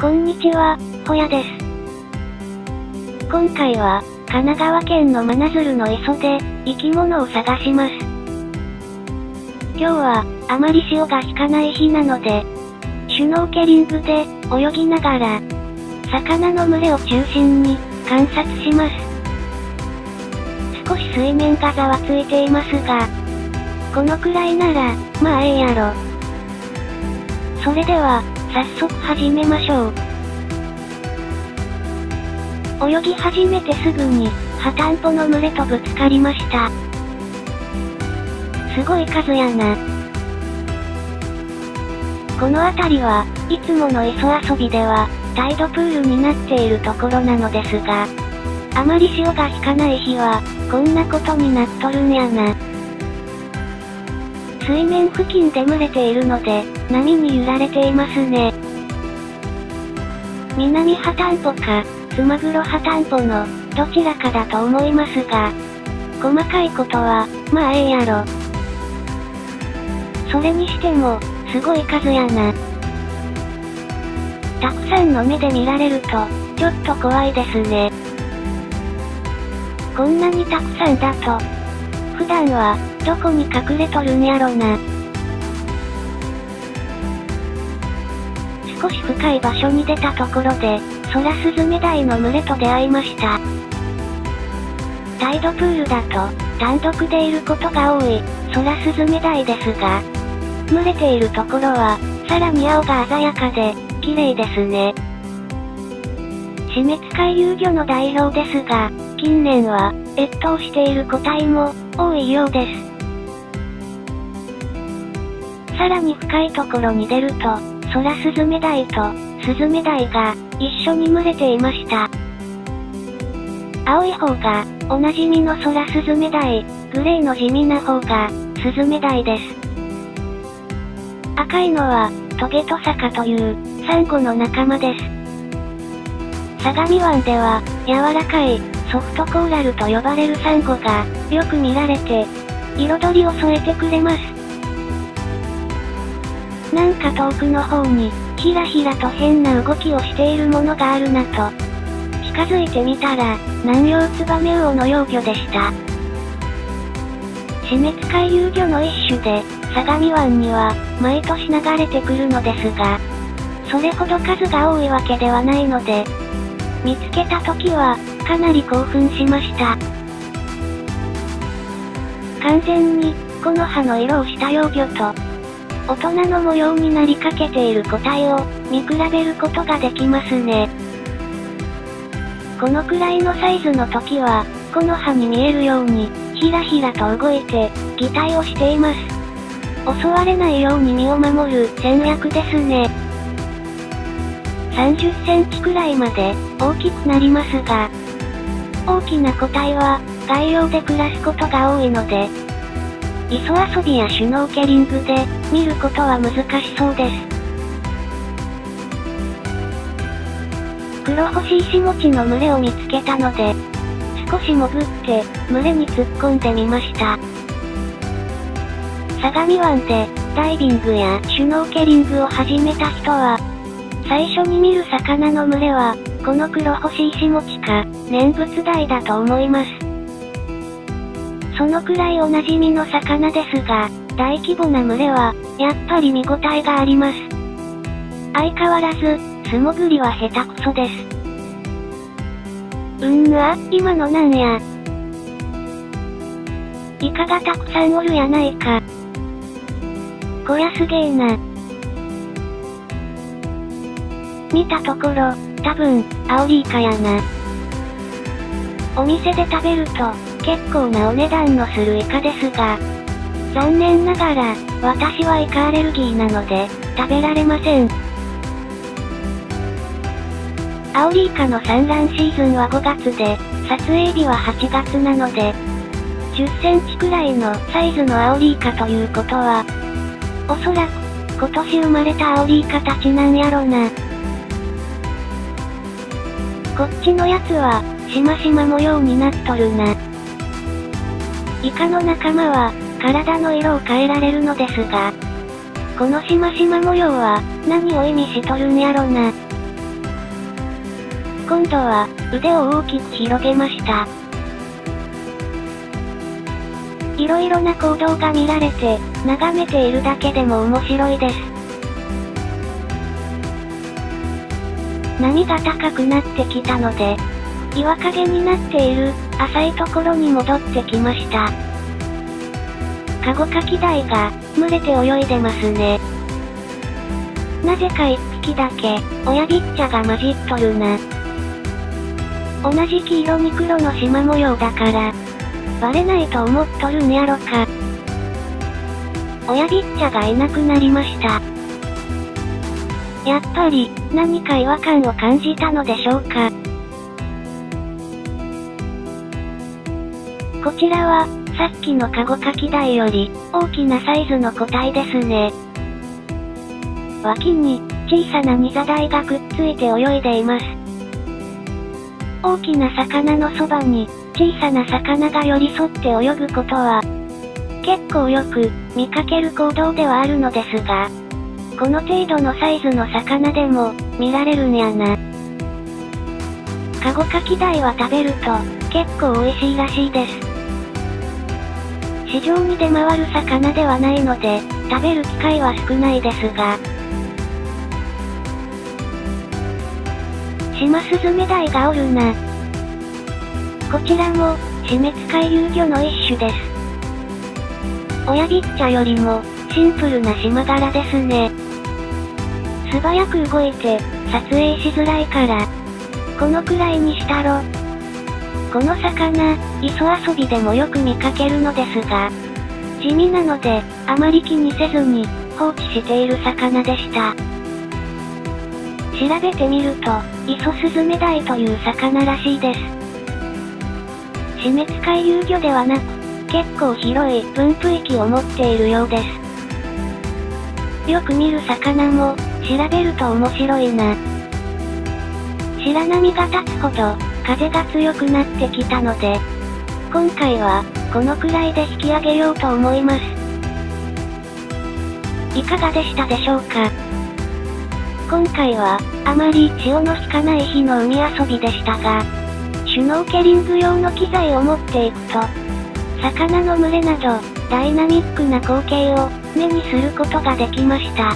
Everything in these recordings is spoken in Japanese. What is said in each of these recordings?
こんにちは、ほやです。今回は、神奈川県の真鶴の磯で、生き物を探します。今日は、あまり潮が引かない日なので、シュノーケリングで、泳ぎながら、魚の群れを中心に、観察します。少し水面がざわついていますが、このくらいなら、まあええやろ。それでは、早速始めましょう。泳ぎ始めてすぐに、ハタンポの群れとぶつかりました。すごい数やな。この辺りは、いつもの磯遊びでは、タイドプールになっているところなのですが、あまり潮が引かない日は、こんなことになっとるんやな。水面付近で群れているので、波に揺られていますね。南ハタンポか、スマグロハタンポの、どちらかだと思いますが、細かいことは、まあええやろ。それにしても、すごい数やな。たくさんの目で見られると、ちょっと怖いですね。こんなにたくさんだと、普段は、どこに隠れとるんやろな。少し深い場所に出たところで、ソラスズメダイの群れと出会いました。タイドプールだと、単独でいることが多い、ソラスズメダイですが、群れているところは、さらに青が鮮やかで、綺麗ですね。死滅回遊魚の代表ですが、近年は、越冬している個体も、多いようです。さらに深いところに出ると、ソラスズメダイと、スズメダイが、一緒に群れていました。青い方が、おなじみのソラスズメダイ、グレーの地味な方が、スズメダイです。赤いのは、トゲトサカという、サンゴの仲間です。相模湾では、柔らかい、ソフトコーラルと呼ばれるサンゴが、よく見られて、彩りを添えてくれます。なんか遠くの方に、ひらひらと変な動きをしているものがあるなと。近づいてみたら、南洋ツバメウオの幼魚でした。死滅回遊魚の一種で、相模湾には、毎年流れてくるのですが、それほど数が多いわけではないので、見つけた時は、かなり興奮しました。完全に、木の葉の色をした幼魚と、大人の模様になりかけている個体を、見比べることができますね。このくらいのサイズの時は、この葉に見えるように、ひらひらと動いて、擬態をしています。襲われないように身を守る戦略ですね。30センチくらいまで大きくなりますが、大きな個体は外洋で暮らすことが多いので、磯遊びやシュノーケリングで見ることは難しそうです。黒星石持ちの群れを見つけたので、少し潜って群れに突っ込んでみました。相模湾でダイビングやシュノーケリングを始めた人は、最初に見る魚の群れは、この黒星石持ちか、念仏台だと思います。そのくらいおなじみの魚ですが、大規模な群れは、やっぱり見応えがあります。相変わらず、素潜りは下手くそです。うんわ、今のなんや。イカがたくさんおるやないか。こやすげえな。見たところ、多分、アオリイカやな。お店で食べると、結構なお値段のするイカですが、残念ながら、私はイカアレルギーなので、食べられません。アオリイカの産卵シーズンは5月で、撮影日は8月なので、10センチくらいのサイズのアオリイカということは、おそらく、今年生まれたアオリイカたちなんやろな。こっちのやつは、しましま模様になっとるな。イカの仲間は、体の色を変えられるのですが、このしましま模様は、何を意味しとるんやろな。今度は、腕を大きく広げました。いろいろな行動が見られて、眺めているだけでも面白いです。波が高くなってきたので、岩陰になっている、浅いところに戻ってきました。カゴカキダイが、群れて泳いでますね。なぜか一匹だけ、親ビッチャが混じっとるな。同じ黄色に黒の縞模様だから、バレないと思っとるんやろか。親ビッチャがいなくなりました。やっぱり、何か違和感を感じたのでしょうか？こちらは、さっきのカゴカキ台より、大きなサイズの個体ですね。脇に、小さなニザダイがくっついて泳いでいます。大きな魚のそばに、小さな魚が寄り添って泳ぐことは、結構よく、見かける行動ではあるのですが、この程度のサイズの魚でも、見られるんやな。カゴカキダイは食べると、結構美味しいらしいです。市場に出回る魚ではないので、食べる機会は少ないですが、シマスズメダイがおるな。こちらも、死滅回遊魚の一種です。親ビッチャよりも、シンプルな島柄ですね。素早く動いて、撮影しづらいから。このくらいにしたろ。この魚、磯遊びでもよく見かけるのですが、地味なので、あまり気にせずに、放置している魚でした。調べてみると、イソスズメダイという魚らしいです。死滅回遊魚ではなく、結構広い分布域を持っているようです。よく見る魚も、調べると面白いな。白波が立つほど、風が強くなってきたので、今回は、このくらいで引き上げようと思います。いかがでしたでしょうか？今回は、あまり潮の引かない日の海遊びでしたが、シュノーケリング用の機材を持っていくと、魚の群れなど、ダイナミックな光景を目にすることができました。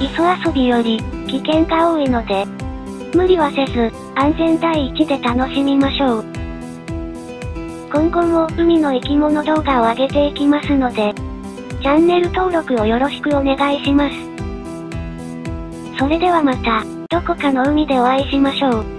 磯遊びより危険が多いので、無理はせず、安全第一で楽しみましょう。今後も海の生き物動画を上げていきますので、チャンネル登録をよろしくお願いします。それではまた、どこかの海でお会いしましょう。